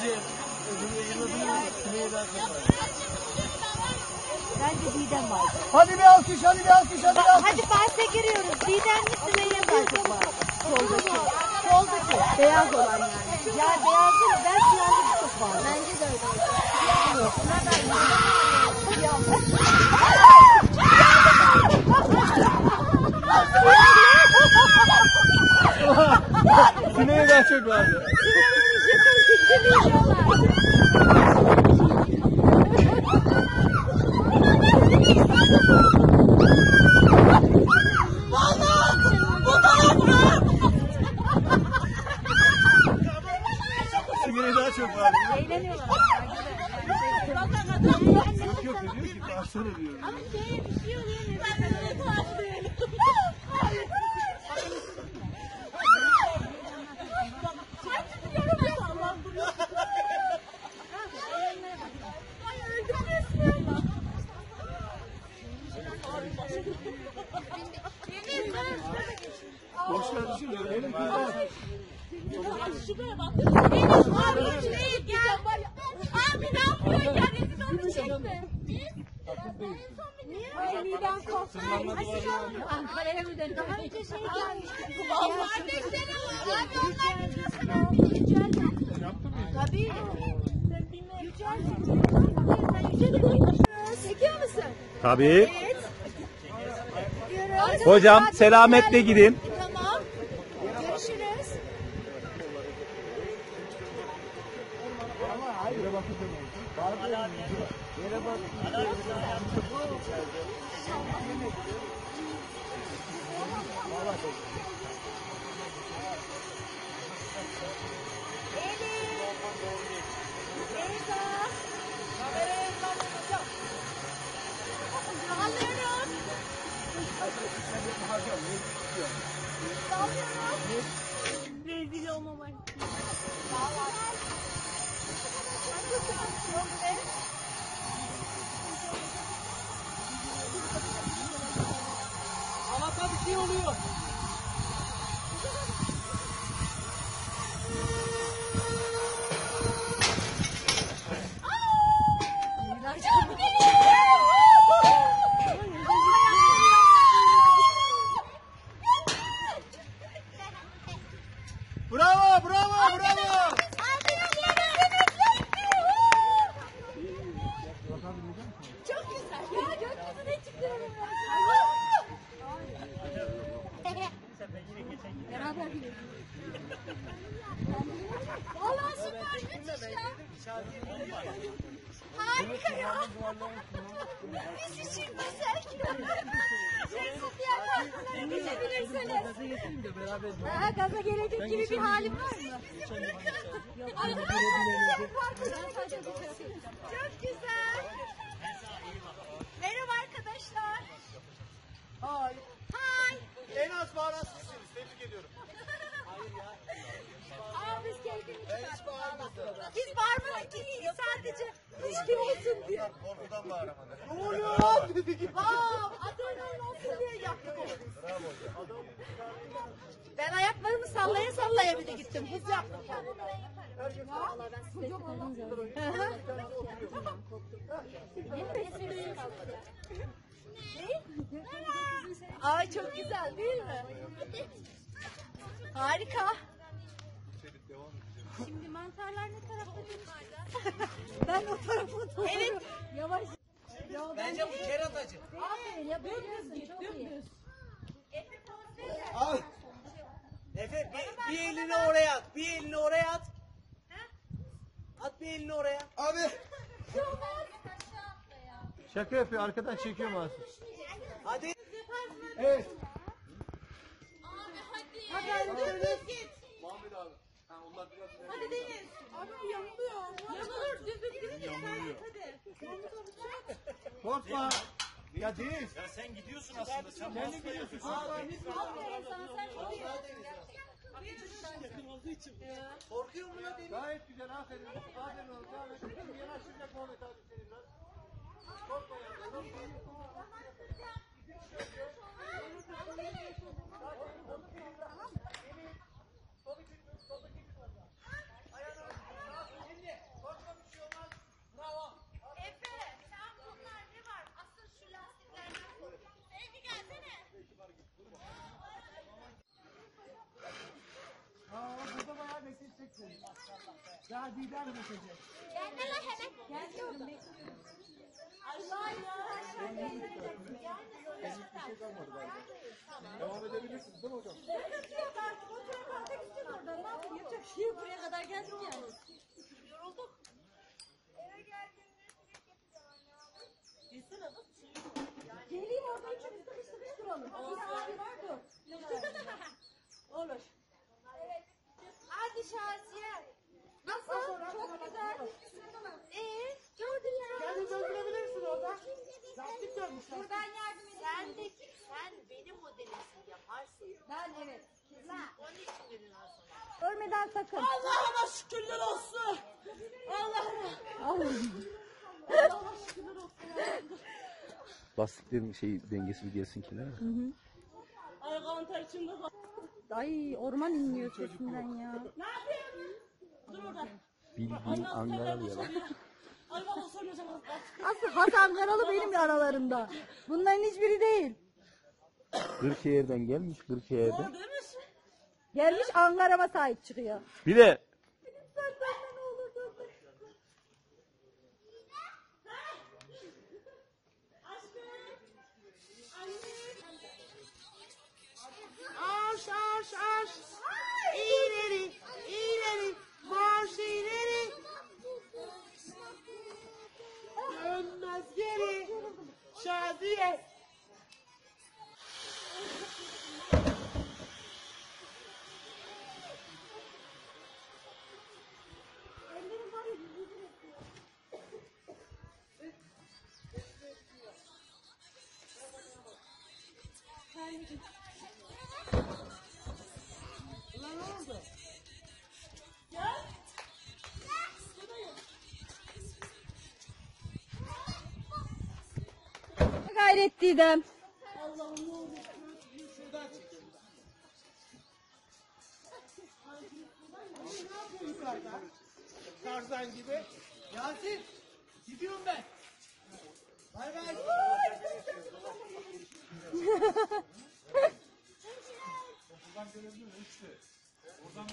Bence öbürü yılladığını Sümeyye'den çok var. Bence Didem var. Hadi bir alkış, hadi bir alkış, hadi bir alkış. Hadi bahse giriyoruz. Didem mi Sümeyye mi çok var? Soldaki. Soldaki. Beyaz olan yani. Ya beyaz değil ben siyahlı çok var. Bence de öyle. Siyah yok. Sümeyye'den çok vardı. 这必须要来一下 Boş ver düşünüyorum. Benim kızım. Abi ne yapıyorsun ya? Rezil onu çekme. Ay midem koptu. Ankara'ya mı döndün? Daha önce şey gelmişti. Kardeşlerim. Abi onlar Yücel. Tabii. Yücel. Sen Yücel'i Çekiyor musun? Tabii. Evet. Hocam selametle gidin. Rezil oluyor. Beraber gidelim. Vallahi süper müthiş ya. Harika ya. Biz için güzel. Şeysiz yerler. Geçebilirsiniz. Ha, gaza gelecek gibi bir halim var mı? Ay, Çok güzel. Merhaba arkadaşlar. Hay. Hi. En az bağıran sizsiniz. Tebrik ediyorum. Hiç bağırmadım. Biz bağırmadık ki sadece ilişki olsun diye. Korkudan bağıramadım. Ne oluyor lan dedi gibi. Adrenalin olsun diye yaptık onu. Ben ayaklarımı sallaya sallaya bir de gittim. Hız yaptım kendime. Valla ben size Ay çok güzel değil mi? Harika. Şimdi mantarlar ne tarafta ben o tarafa doğru. Evet. Yavaş. Ya Bence bu keratacı. Aferin ya dümdüz git dümdüz. Efe bir, bir elini oraya at. Bir elini oraya at. At bir elini oraya. Abi. Şaka yapıyor. Arkadan çekiyor mahsus. Hadi. Evet. Hadi dümdüz git. Hadi Deniz. Abi yanılıyor. Yanılır dümdüz gidince sen hadi. Korkma. Ya Deniz. Ya sen gidiyorsun aslında. Sen Sen de gidiyorsun. Korkma. Aferin sana sen çok iyi. Korkuyor mu lan Deniz? Gayet güzel. Aferin. Aferin oğlum. Aferin. Yanaşacak Muhammed abi senin lan. Korkma ya. Korkma. Ya Didem geçecek. Gelme lan hemen. Geldi orada. Allah şey kalmadı bence. Devam edebilirsiniz değil mi hocam? Ne yapayım? Yapacak bir şey yok. Buraya kadar geldik yani. Yorulduk. Geleyim oradan çok sıkış sıkış duralım. Bir abi var dur. Olur. Hadi Şaziye. Nasıl? Çok güzel. Ee, gördün ya. Kendini döndürebilirsin orada. Lastik dönmüş Dur lastik. ben yardım edeyim. Sen de sen benim modelimsin yaparsın. Ben evet. Onun için dedin aslında. Ölmeden sakın. Allah'ıma şükürler olsun. Lastiklerin şey dengesi bir gelsin kenara. Ay kantar içinde kal. Ay orman inliyor sesinden ya. Ne yapıyorsun? Dur orada. Bildiğin Ankara bir yalan. Ay baba söyleyeceğim. Aslı has Ankaralı benim aralarında. Bunların hiçbiri değil. Kırkehir'den gelmiş Kırkehir'den. Demiş. Gelmiş Ankara'ma sahip çıkıyor. Bir de Aş aş aş. Ulan ne oldu? Gayret Didem. Şuradan çekelim. Ne yapıyorsun yukarıda? Tarzan gibi. Yasin, gidiyorum ben. Bay bay. Oradan